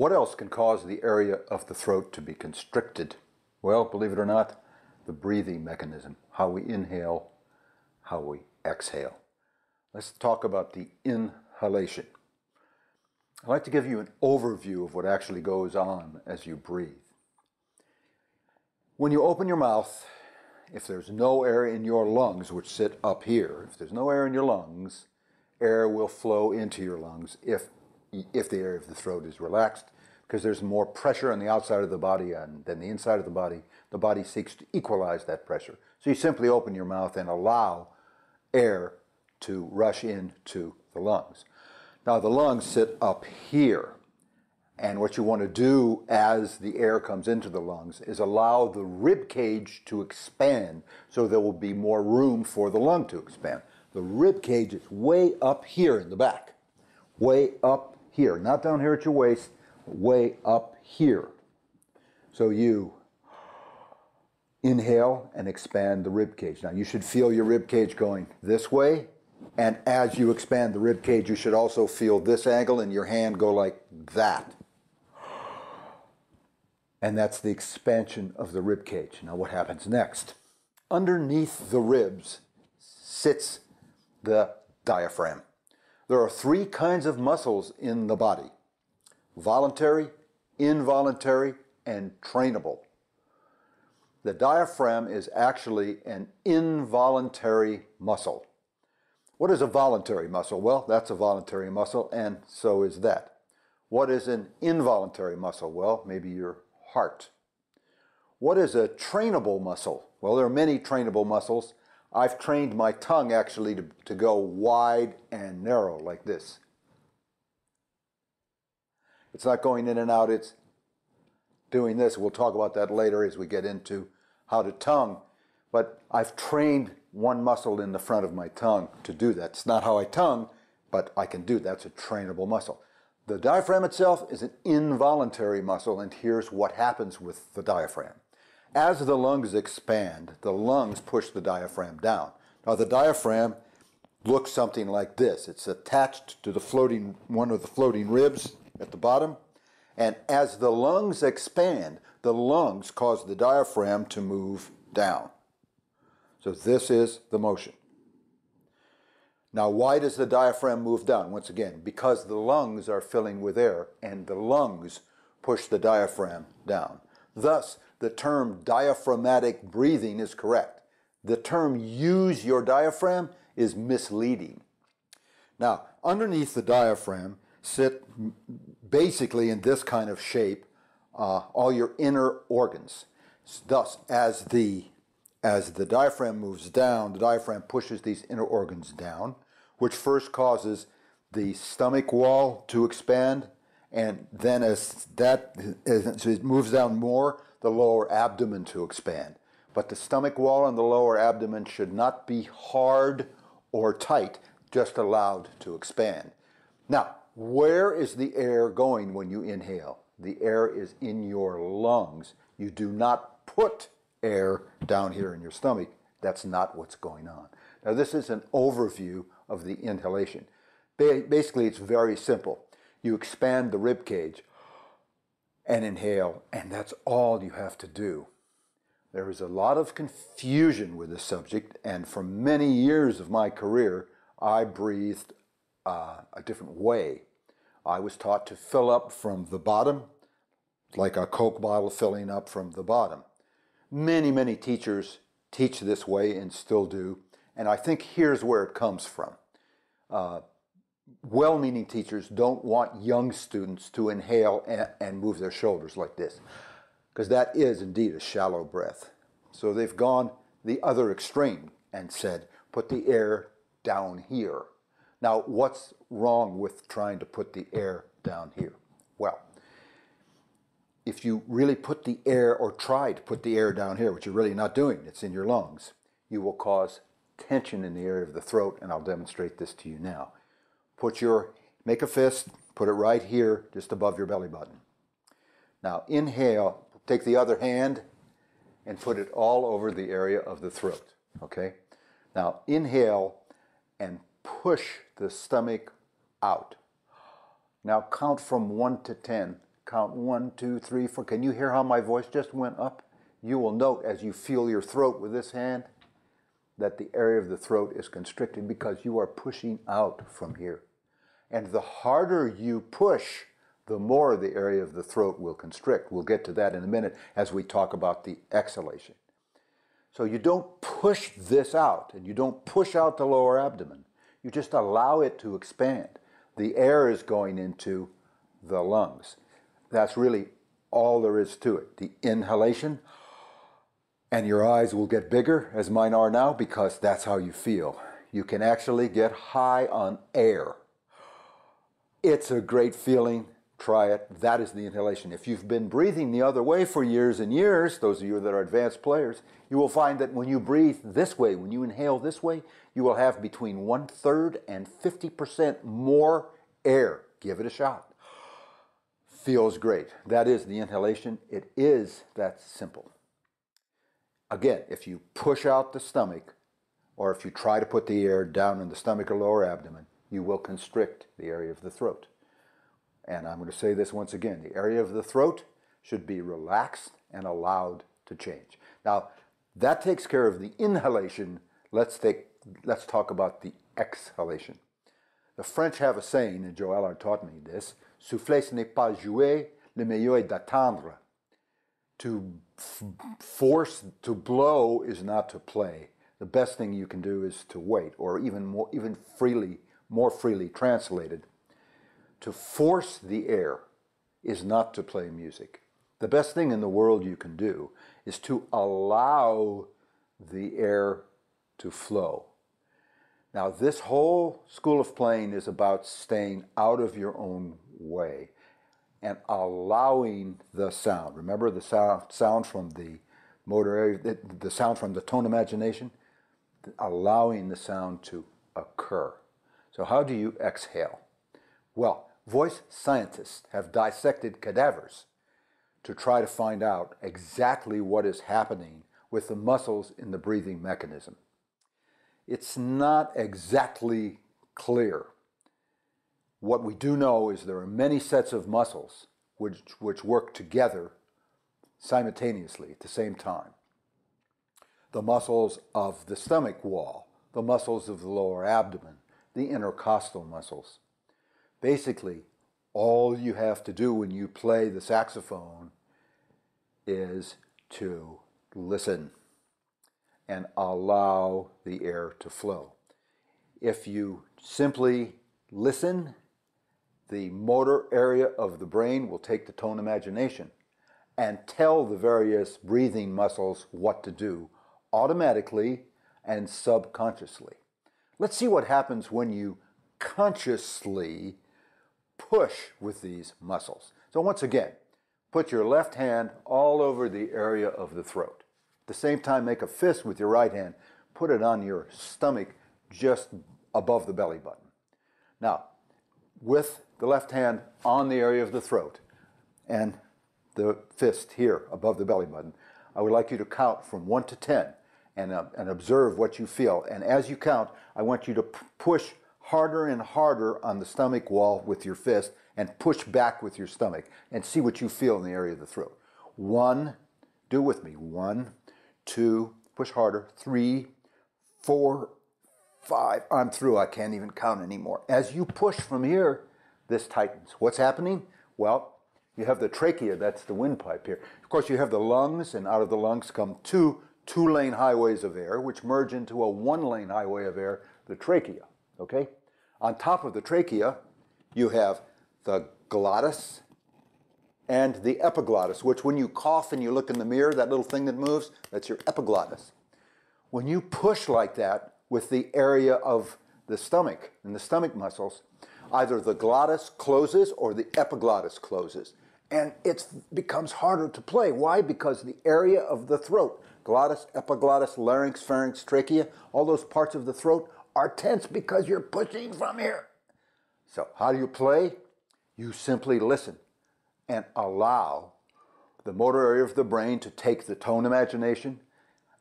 What else can cause the area of the throat to be constricted? Well, believe it or not, the breathing mechanism, how we inhale, how we exhale. Let's talk about the inhalation. I'd like to give you an overview of what actually goes on as you breathe. When you open your mouth, if there's no air in your lungs, which sit up here, if there's no air in your lungs, air will flow into your lungs if if the area of the throat is relaxed, because there's more pressure on the outside of the body than the inside of the body. The body seeks to equalize that pressure. So you simply open your mouth and allow air to rush into the lungs. Now the lungs sit up here. And what you want to do as the air comes into the lungs is allow the rib cage to expand so there will be more room for the lung to expand. The rib cage is way up here in the back, way up here, not down here at your waist, way up here. So you inhale and expand the rib cage. Now you should feel your rib cage going this way, and as you expand the rib cage, you should also feel this angle and your hand go like that. And that's the expansion of the rib cage. Now what happens next? Underneath the ribs sits the diaphragm. There are three kinds of muscles in the body voluntary, involuntary, and trainable. The diaphragm is actually an involuntary muscle. What is a voluntary muscle? Well, that's a voluntary muscle, and so is that. What is an involuntary muscle? Well, maybe your heart. What is a trainable muscle? Well, there are many trainable muscles, I've trained my tongue actually to, to go wide and narrow like this. It's not going in and out, it's doing this. We'll talk about that later as we get into how to tongue. But I've trained one muscle in the front of my tongue to do that. It's not how I tongue, but I can do that. That's a trainable muscle. The diaphragm itself is an involuntary muscle, and here's what happens with the diaphragm. As the lungs expand, the lungs push the diaphragm down. Now the diaphragm looks something like this. It's attached to the floating one of the floating ribs at the bottom. And as the lungs expand, the lungs cause the diaphragm to move down. So this is the motion. Now, why does the diaphragm move down? Once again, because the lungs are filling with air and the lungs push the diaphragm down. Thus, the term diaphragmatic breathing is correct. The term use your diaphragm is misleading. Now, underneath the diaphragm sit basically in this kind of shape uh, all your inner organs. Thus, as the as the diaphragm moves down, the diaphragm pushes these inner organs down, which first causes the stomach wall to expand, and then as that as it moves down more, the lower abdomen to expand. But the stomach wall and the lower abdomen should not be hard or tight, just allowed to expand. Now, where is the air going when you inhale? The air is in your lungs. You do not put air down here in your stomach. That's not what's going on. Now, this is an overview of the inhalation. Basically, it's very simple. You expand the rib cage and inhale, and that's all you have to do. There is a lot of confusion with this subject, and for many years of my career, I breathed uh, a different way. I was taught to fill up from the bottom, like a Coke bottle filling up from the bottom. Many, many teachers teach this way and still do, and I think here's where it comes from. Uh, well meaning teachers don't want young students to inhale and, and move their shoulders like this, because that is indeed a shallow breath. So they've gone the other extreme and said, put the air down here. Now, what's wrong with trying to put the air down here? Well, if you really put the air or try to put the air down here, which you're really not doing, it's in your lungs, you will cause tension in the area of the throat, and I'll demonstrate this to you now. put your, make a fist, put it right here, just above your belly button. Now inhale, take the other hand and put it all over the area of the throat, okay? Now inhale and push the stomach out. Now count from one to 10. Count one, two, three, four. Can you hear how my voice just went up? You will note as you feel your throat with this hand that the area of the throat is constricted because you are pushing out from here. And the harder you push, the more the area of the throat will constrict. We'll get to that in a minute as we talk about the exhalation. So you don't push this out and you don't push out the lower abdomen. You just allow it to expand. The air is going into the lungs. That's really all there is to it. The inhalation, and your eyes will get bigger, as mine are now, because that's how you feel. You can actually get high on air. It's a great feeling. Try it. That is the inhalation. If you've been breathing the other way for years and years, those of you that are advanced players, you will find that when you breathe this way, when you inhale this way, you will have between one third and 50% more air. Give it a shot. Feels great. That is the inhalation. It is that simple. Again, if you push out the stomach, or if you try to put the air down in the stomach or lower abdomen, you will constrict the area of the throat. And I'm going to say this once again the area of the throat should be relaxed and allowed to change. Now, that takes care of the inhalation. Let's, take, let's talk about the exhalation. The French have a saying, and Joe taught me this souffler ce n'est pas jouer, le meilleur est d'attendre to force to blow is not to play. The best thing you can do is to wait, or even more, even freely, more freely translated, to force the air is not to play music. The best thing in the world you can do is to allow the air to flow. Now, this whole school of playing is about staying out of your own way and allowing the sound. Remember the sound, sound from the motor area, the, the sound from the tone imagination? Allowing the sound to occur. So, how do you exhale? Well, voice scientists have dissected cadavers to try to find out exactly what is happening with the muscles in the breathing mechanism. It's not exactly clear what we do know is there are many sets of muscles which, which work together simultaneously at the same time. The muscles of the stomach wall, the muscles of the lower abdomen, the intercostal muscles. Basically, all you have to do when you play the saxophone is to listen and allow the air to flow. If you simply listen the motor area of the brain will take the tone imagination and tell the various breathing muscles what to do automatically and subconsciously. Let's see what happens when you consciously push with these muscles. So, once again, put your left hand all over the area of the throat. At the same time, make a fist with your right hand, put it on your stomach just above the belly button. Now, with the left hand on the area of the throat and the fist here above the belly button. I would like you to count from 1 to 10 and, uh, and observe what you feel. And as you count, I want you to push harder and harder on the stomach wall with your fist and push back with your stomach and see what you feel in the area of the throat. One, do with me. One, two, push harder. Three, four, five. I'm through. I can't even count anymore. As you push from here, this tightens. What's happening? Well, you have the trachea, that's the windpipe here. Of course, you have the lungs, and out of the lungs come two two lane highways of air, which merge into a one lane highway of air, the trachea. Okay? On top of the trachea, you have the glottis and the epiglottis, which when you cough and you look in the mirror, that little thing that moves, that's your epiglottis. When you push like that with the area of the stomach and the stomach muscles, either the glottis closes or the epiglottis closes. And it becomes harder to play. Why? Because the area of the throat, glottis, epiglottis, larynx, pharynx, trachea, all those parts of the throat are tense because you're pushing from here. So, how do you play? You simply listen and allow the motor area of the brain to take the tone imagination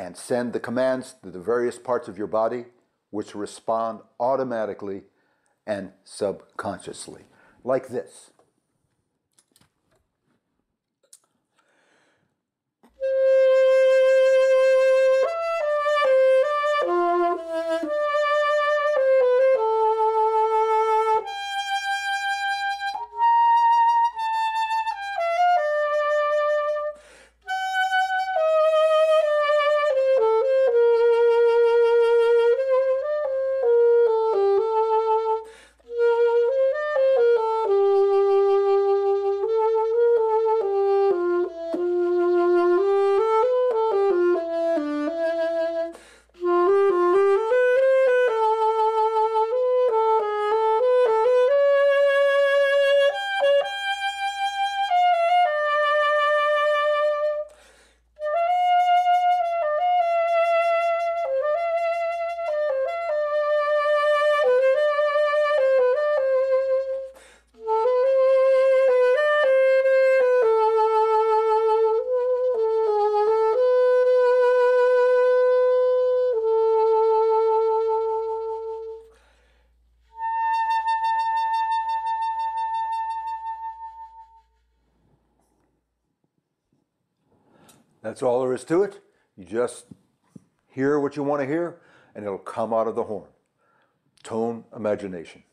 and send the commands to the various parts of your body, which respond automatically and subconsciously, like this. That's all there is to it. You just hear what you want to hear, and it'll come out of the horn. Tone imagination.